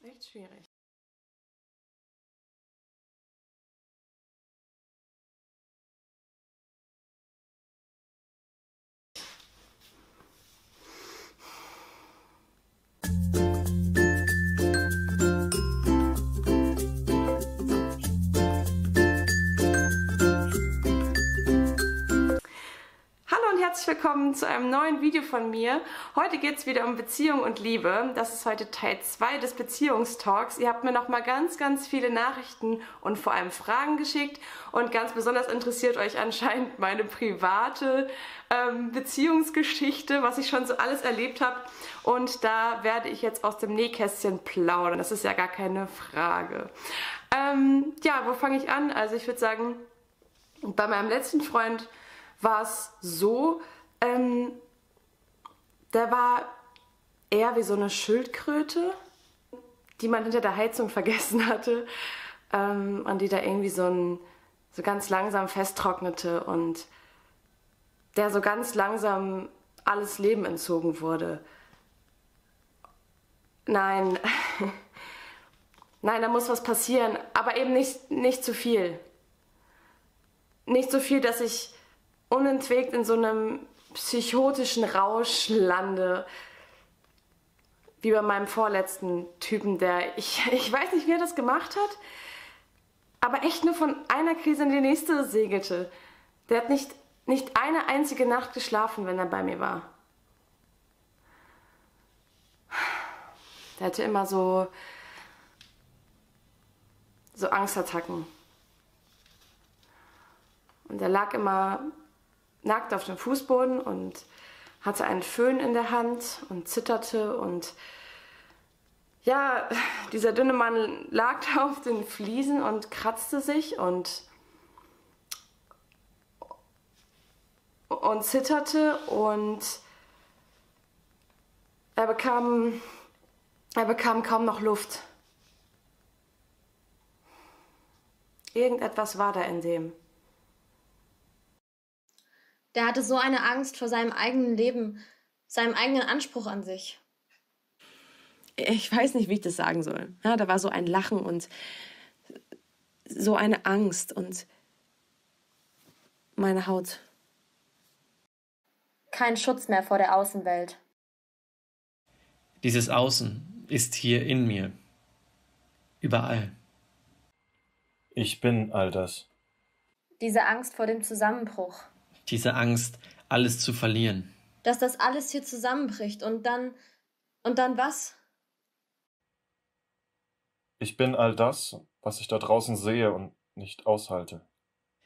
ist echt schwierig. Herzlich willkommen zu einem neuen Video von mir. Heute geht es wieder um Beziehung und Liebe. Das ist heute Teil 2 des Beziehungstalks. Ihr habt mir nochmal ganz, ganz viele Nachrichten und vor allem Fragen geschickt und ganz besonders interessiert euch anscheinend meine private ähm, Beziehungsgeschichte, was ich schon so alles erlebt habe. Und da werde ich jetzt aus dem Nähkästchen plaudern. Das ist ja gar keine Frage. Ähm, ja, wo fange ich an? Also ich würde sagen, bei meinem letzten Freund war es so, ähm, der war eher wie so eine Schildkröte, die man hinter der Heizung vergessen hatte ähm, und die da irgendwie so, ein, so ganz langsam festtrocknete und der so ganz langsam alles Leben entzogen wurde. Nein, nein, da muss was passieren, aber eben nicht, nicht zu viel. Nicht so viel, dass ich unentwegt in so einem psychotischen Rausch lande. Wie bei meinem vorletzten Typen, der, ich, ich weiß nicht, wie er das gemacht hat, aber echt nur von einer Krise in die nächste segelte. Der hat nicht, nicht eine einzige Nacht geschlafen, wenn er bei mir war. Der hatte immer so, so Angstattacken. Und er lag immer nackt auf dem Fußboden und hatte einen Föhn in der Hand und zitterte und ja, dieser dünne Mann lag da auf den Fliesen und kratzte sich und und zitterte und er bekam er bekam kaum noch Luft. Irgendetwas war da in dem. Der hatte so eine Angst vor seinem eigenen Leben, seinem eigenen Anspruch an sich. Ich weiß nicht, wie ich das sagen soll. Ja, da war so ein Lachen und so eine Angst und meine Haut. Kein Schutz mehr vor der Außenwelt. Dieses Außen ist hier in mir. Überall. Ich bin all das. Diese Angst vor dem Zusammenbruch diese Angst, alles zu verlieren. Dass das alles hier zusammenbricht und dann. Und dann was? Ich bin all das, was ich da draußen sehe und nicht aushalte.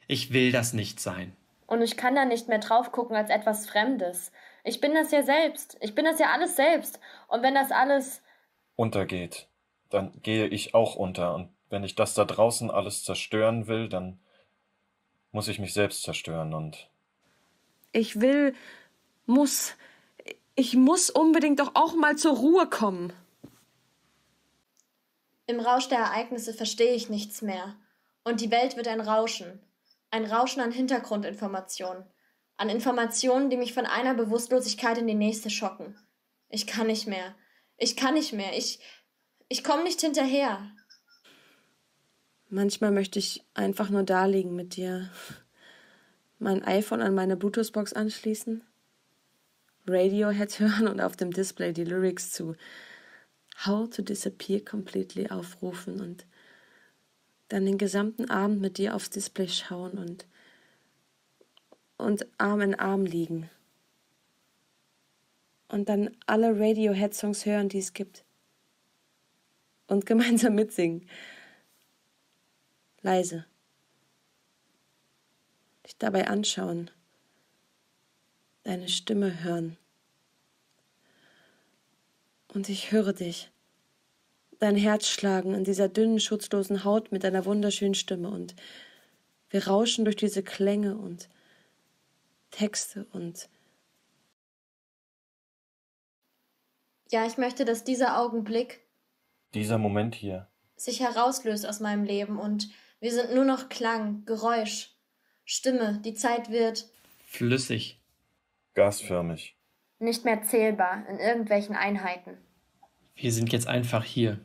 Ich will das nicht sein. Und ich kann da nicht mehr drauf gucken als etwas Fremdes. Ich bin das ja selbst. Ich bin das ja alles selbst. Und wenn das alles untergeht, dann gehe ich auch unter. Und wenn ich das da draußen alles zerstören will, dann muss ich mich selbst zerstören und ich will, muss, ich muss unbedingt doch auch mal zur Ruhe kommen. Im Rausch der Ereignisse verstehe ich nichts mehr. Und die Welt wird ein Rauschen. Ein Rauschen an Hintergrundinformationen. An Informationen, die mich von einer Bewusstlosigkeit in die nächste schocken. Ich kann nicht mehr. Ich kann nicht mehr. Ich, ich komme nicht hinterher. Manchmal möchte ich einfach nur da liegen mit dir mein iPhone an meine Bluetooth-Box anschließen, Radiohead hören und auf dem Display die Lyrics zu How to Disappear Completely aufrufen und dann den gesamten Abend mit dir aufs Display schauen und, und Arm in Arm liegen. Und dann alle Radiohead-Songs hören, die es gibt. Und gemeinsam mitsingen. Leise dich dabei anschauen, deine Stimme hören. Und ich höre dich, dein Herz schlagen in dieser dünnen, schutzlosen Haut mit deiner wunderschönen Stimme. Und wir rauschen durch diese Klänge und Texte und Ja, ich möchte, dass dieser Augenblick, dieser Moment hier, sich herauslöst aus meinem Leben. Und wir sind nur noch Klang, Geräusch, Stimme, die Zeit wird flüssig, gasförmig, nicht mehr zählbar in irgendwelchen Einheiten. Wir sind jetzt einfach hier.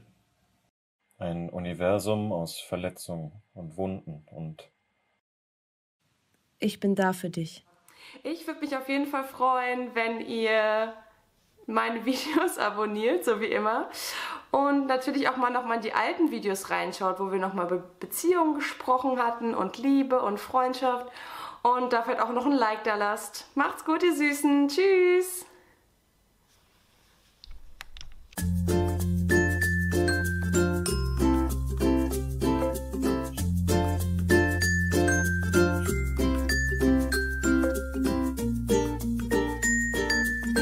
Ein Universum aus Verletzungen und Wunden und Ich bin da für dich. Ich würde mich auf jeden Fall freuen, wenn ihr meine Videos abonniert, so wie immer. Und natürlich auch mal nochmal in die alten Videos reinschaut, wo wir nochmal über Beziehungen gesprochen hatten und Liebe und Freundschaft. Und dafür auch noch ein Like da lasst. Macht's gut, ihr Süßen. Tschüss.